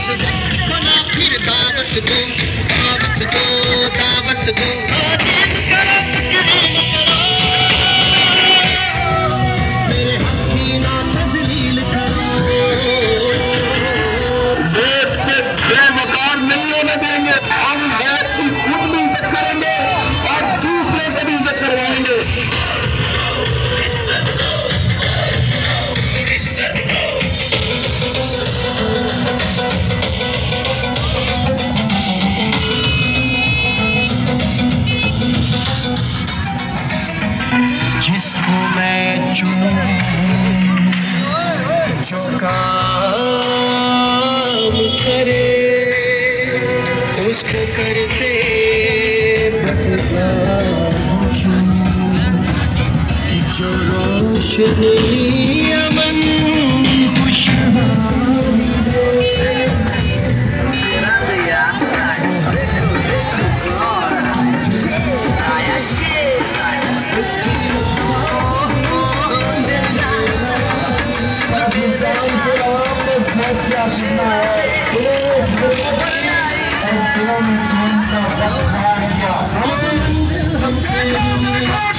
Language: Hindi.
फिर दावत दो दावत दो दावत दो। जिसको मैं चुनूं जो काम करे उसको करते जो रोशनी Thank you.